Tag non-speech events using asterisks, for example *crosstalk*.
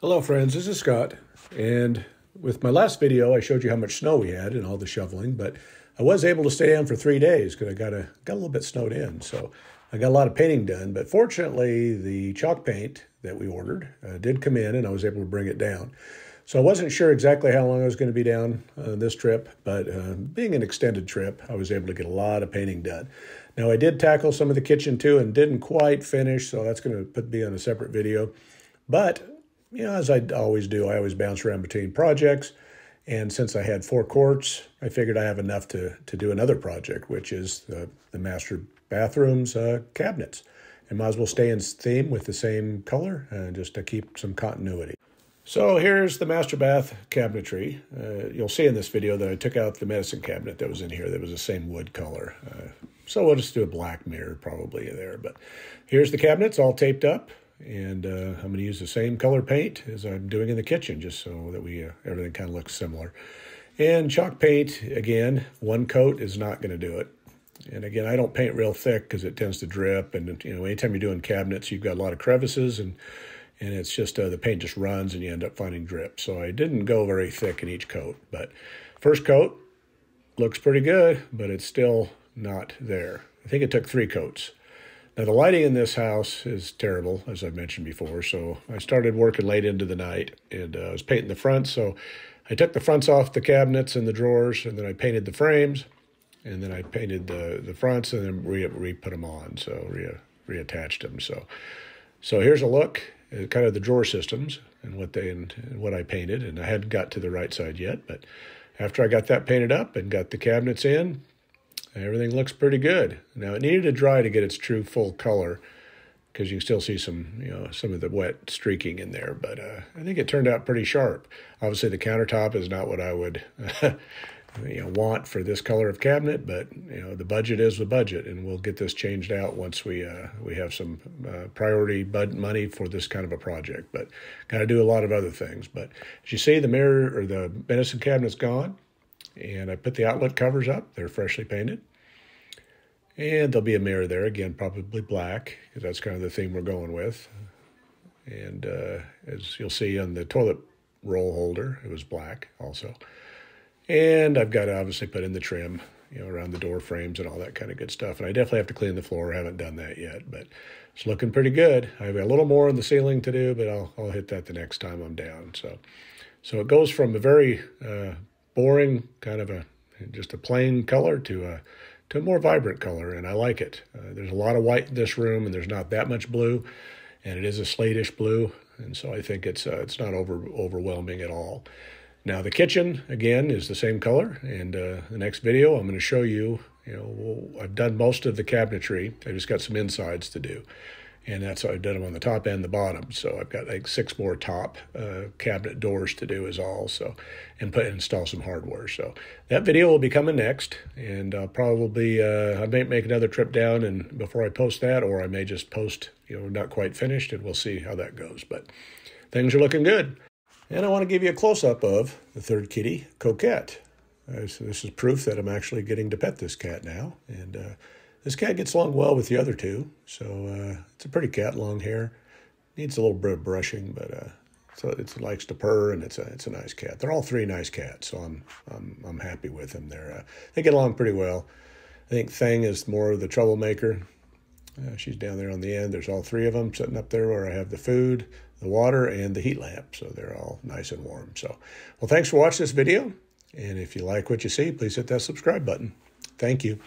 Hello friends, this is Scott, and with my last video I showed you how much snow we had and all the shoveling, but I was able to stay down for three days because I got a, got a little bit snowed in, so I got a lot of painting done, but fortunately the chalk paint that we ordered uh, did come in and I was able to bring it down. So I wasn't sure exactly how long I was going to be down uh, this trip, but uh, being an extended trip, I was able to get a lot of painting done. Now I did tackle some of the kitchen too and didn't quite finish, so that's going to put be on a separate video. But you know, as I always do, I always bounce around between projects. And since I had four quarts, I figured I have enough to, to do another project, which is the, the master bathroom's uh, cabinets. And might as well stay in theme with the same color uh, just to keep some continuity. So here's the master bath cabinetry. Uh, you'll see in this video that I took out the medicine cabinet that was in here that was the same wood color. Uh, so we'll just do a black mirror probably there. But here's the cabinets all taped up. And uh, I'm going to use the same color paint as I'm doing in the kitchen, just so that we uh, everything kind of looks similar. And chalk paint, again, one coat is not going to do it. And again, I don't paint real thick because it tends to drip. And you know, anytime you're doing cabinets, you've got a lot of crevices, and and it's just uh, the paint just runs, and you end up finding drip. So I didn't go very thick in each coat. But first coat looks pretty good, but it's still not there. I think it took three coats. Now, the lighting in this house is terrible, as I've mentioned before. So I started working late into the night and uh, I was painting the fronts. So I took the fronts off the cabinets and the drawers, and then I painted the frames, and then I painted the, the fronts and then re, re put them on. So re, reattached them. So, so here's a look at kind of the drawer systems and what they and, and what I painted. And I hadn't got to the right side yet, but after I got that painted up and got the cabinets in, everything looks pretty good. Now it needed to dry to get its true full color because you can still see some, you know, some of the wet streaking in there. But uh, I think it turned out pretty sharp. Obviously, the countertop is not what I would, *laughs* you know, want for this color of cabinet. But you know, the budget is the budget, and we'll get this changed out once we uh, we have some uh, priority bud money for this kind of a project. But got to do a lot of other things. But as you see, the mirror or the medicine cabinet's gone. And I put the outlet covers up. They're freshly painted. And there'll be a mirror there, again, probably black, because that's kind of the theme we're going with. And uh, as you'll see on the toilet roll holder, it was black also. And I've got to obviously put in the trim, you know, around the door frames and all that kind of good stuff. And I definitely have to clean the floor. I haven't done that yet, but it's looking pretty good. I've got a little more on the ceiling to do, but I'll, I'll hit that the next time I'm down. So, so it goes from a very uh, boring kind of a just a plain color to a to a more vibrant color, and I like it. Uh, there's a lot of white in this room, and there's not that much blue, and it is a slatish blue, and so I think it's uh, it's not over overwhelming at all. Now the kitchen again is the same color, and uh, the next video I'm going to show you. You know, I've done most of the cabinetry. I just got some insides to do and that's I've done them on the top and the bottom. So I've got like six more top uh, cabinet doors to do as all. So and put install some hardware. So that video will be coming next, and I'll probably uh, I may make another trip down and before I post that, or I may just post you know not quite finished, and we'll see how that goes. But things are looking good, and I want to give you a close up of the third kitty, Coquette. Uh, so this is proof that I'm actually getting to pet this cat now, and uh, this cat gets along well with the other two, so uh, it's a pretty cat, long hair. Needs a little bit of brushing, but uh, so it likes to purr, and it's a it's a nice cat. They're all three nice cats, so I'm I'm I'm happy with them. They're uh, they get along pretty well. I think Thing is more of the troublemaker. Uh, she's down there on the end. There's all three of them sitting up there where I have the food, the water, and the heat lamp. So they're all nice and warm. So, well, thanks for watching this video. And if you like what you see, please hit that subscribe button. Thank you.